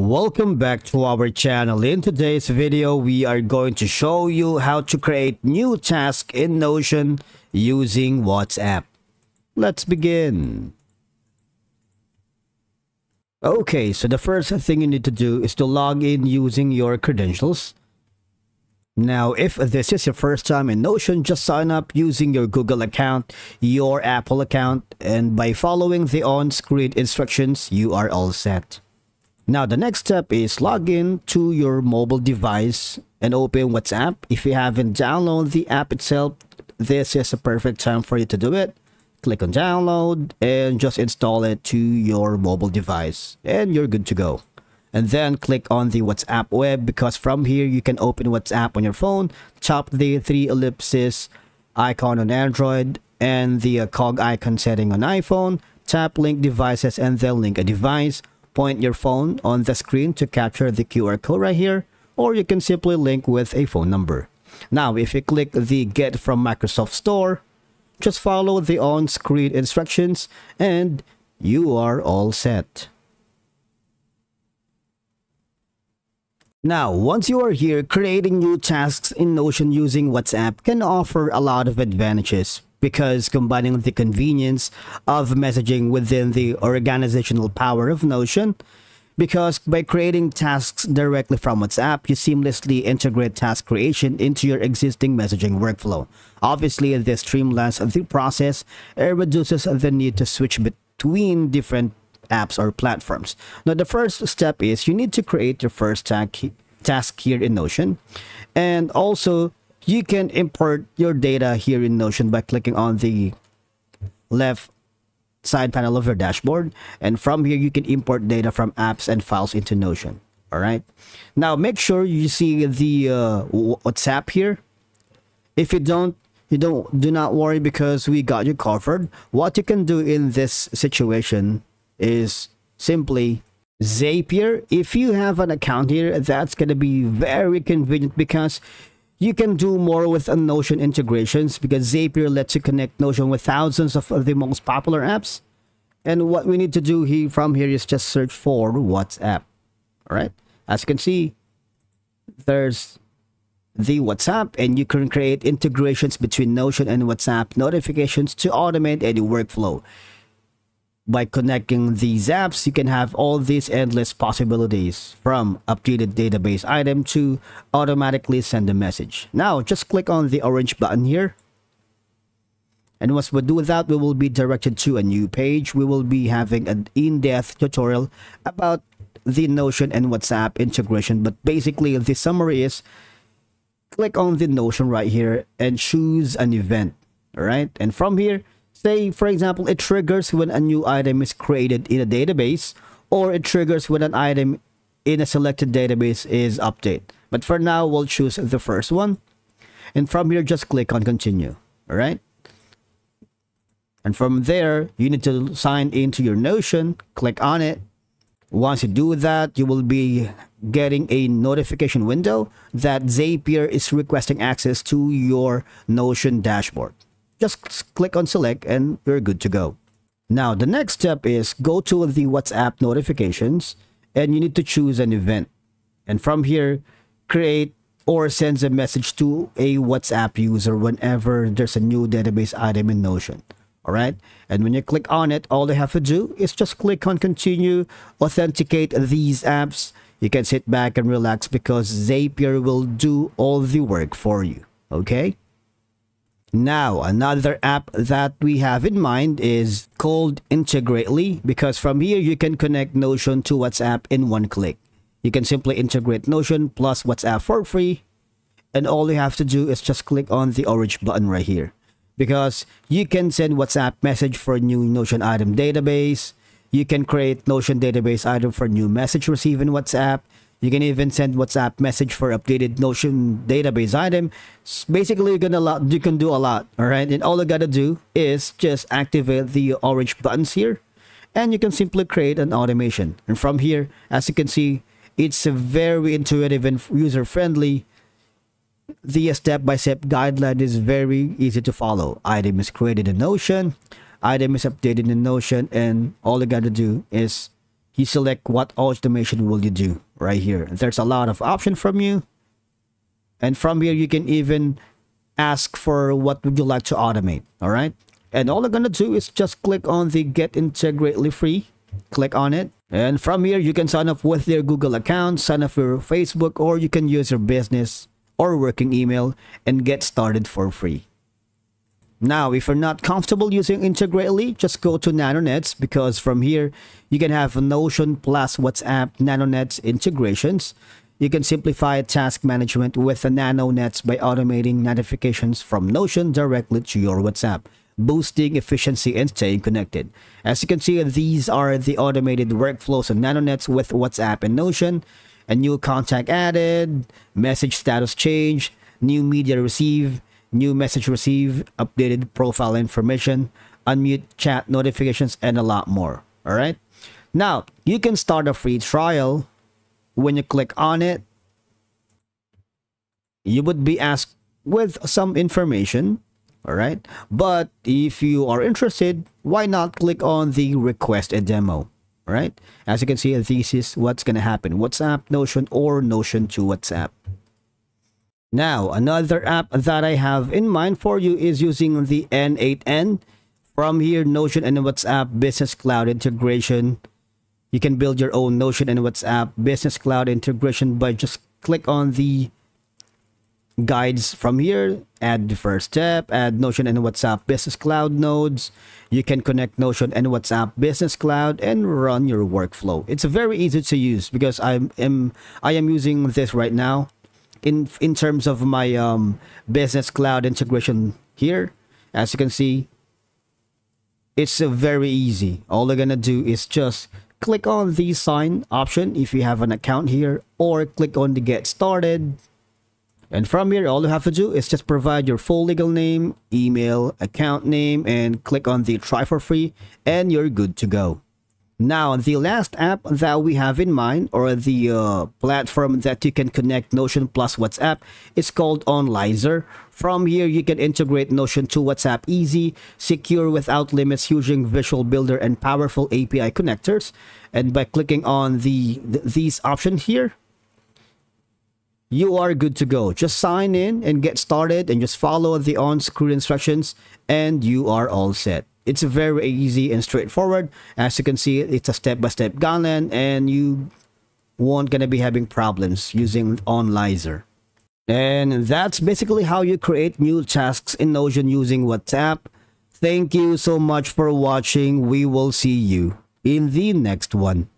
Welcome back to our channel. In today's video, we are going to show you how to create new task in Notion using WhatsApp. Let's begin. Okay, so the first thing you need to do is to log in using your credentials. Now, if this is your first time in Notion, just sign up using your Google account, your Apple account, and by following the on-screen instructions, you are all set. Now, the next step is log in to your mobile device and open WhatsApp. If you haven't downloaded the app itself, this is a perfect time for you to do it. Click on download and just install it to your mobile device and you're good to go and then click on the WhatsApp web because from here you can open WhatsApp on your phone, tap the three ellipses icon on Android and the uh, cog icon setting on iPhone, tap link devices and then link a device, point your phone on the screen to capture the QR code right here or you can simply link with a phone number. Now if you click the get from Microsoft Store, just follow the on-screen instructions and you are all set. Now, once you are here, creating new tasks in Notion using WhatsApp can offer a lot of advantages because combining the convenience of messaging within the organizational power of Notion because by creating tasks directly from WhatsApp, you seamlessly integrate task creation into your existing messaging workflow. Obviously, this streamlines the process and reduces the need to switch between different apps or platforms. Now, the first step is you need to create your first tag, task here in Notion. And also, you can import your data here in Notion by clicking on the left side panel of your dashboard. And from here, you can import data from apps and files into Notion. All right. Now, make sure you see the uh, WhatsApp here. If you don't, you don't do not worry because we got you covered. What you can do in this situation is simply Zapier. If you have an account here, that's going to be very convenient because you can do more with a Notion integrations because Zapier lets you connect Notion with thousands of the most popular apps. And what we need to do here from here is just search for WhatsApp. All right. As you can see, there's the WhatsApp and you can create integrations between Notion and WhatsApp notifications to automate any workflow by connecting these apps, you can have all these endless possibilities from updated database item to automatically send a message. Now, just click on the orange button here. And once we do that, we will be directed to a new page. We will be having an in-depth tutorial about the Notion and WhatsApp integration. But basically, the summary is click on the Notion right here and choose an event. All right. And from here, Say, for example, it triggers when a new item is created in a database or it triggers when an item in a selected database is updated. But for now, we'll choose the first one. And from here, just click on continue. All right. And from there, you need to sign into your Notion, click on it. Once you do that, you will be getting a notification window that Zapier is requesting access to your Notion dashboard just click on select and you're good to go. Now, the next step is go to the WhatsApp notifications and you need to choose an event. And from here, create or sends a message to a WhatsApp user whenever there's a new database item in Notion. All right. And when you click on it, all they have to do is just click on continue, authenticate these apps. You can sit back and relax because Zapier will do all the work for you. Okay. Now, another app that we have in mind is called Integrately because from here you can connect Notion to WhatsApp in one click. You can simply integrate Notion plus WhatsApp for free and all you have to do is just click on the orange button right here because you can send WhatsApp message for new Notion item database. You can create Notion database item for new message received in WhatsApp. You can even send WhatsApp message for updated Notion database item. Basically, you're gonna lot, you can do a lot, all right? And all you gotta do is just activate the orange buttons here, and you can simply create an automation. And from here, as you can see, it's very intuitive and user-friendly. The step-by-step -step guideline is very easy to follow. Item is created in Notion, item is updated in Notion, and all you gotta do is you select what automation will you do right here. There's a lot of option from you. And from here, you can even ask for what would you like to automate. All right. And all I'm going to do is just click on the get integrately free. Click on it. And from here, you can sign up with your Google account, sign up for Facebook, or you can use your business or working email and get started for free. Now, if you're not comfortable using Integrately, just go to NanoNets because from here, you can have Notion plus WhatsApp NanoNets integrations. You can simplify task management with the NanoNets by automating notifications from Notion directly to your WhatsApp, boosting efficiency and staying connected. As you can see, these are the automated workflows of NanoNets with WhatsApp and Notion. A new contact added, message status change, new media receive, new message receive, updated profile information, unmute chat notifications, and a lot more. All right. Now, you can start a free trial. When you click on it, you would be asked with some information. All right. But if you are interested, why not click on the request a demo? All right. As you can see, this is what's going to happen. WhatsApp, Notion, or Notion to WhatsApp. Now, another app that I have in mind for you is using the N8N. From here, Notion and WhatsApp Business Cloud integration. You can build your own Notion and WhatsApp Business Cloud integration by just click on the guides from here. Add the first step, add Notion and WhatsApp Business Cloud nodes. You can connect Notion and WhatsApp Business Cloud and run your workflow. It's very easy to use because I am I am using this right now in in terms of my um, business cloud integration here as you can see it's uh, very easy. All you're gonna do is just click on the sign option if you have an account here or click on the get started. And from here all you have to do is just provide your full legal name email account name and click on the try for free and you're good to go now, the last app that we have in mind, or the uh, platform that you can connect Notion plus WhatsApp, is called Onlizer. From here, you can integrate Notion to WhatsApp easy, secure without limits using Visual Builder and powerful API connectors. And by clicking on the th these options here, you are good to go. Just sign in and get started and just follow the on-screen instructions and you are all set. It's very easy and straightforward. As you can see, it's a step-by-step -step guideline and you won't gonna be having problems using Onlizer. And that's basically how you create new tasks in Notion using WhatsApp. Thank you so much for watching. We will see you in the next one.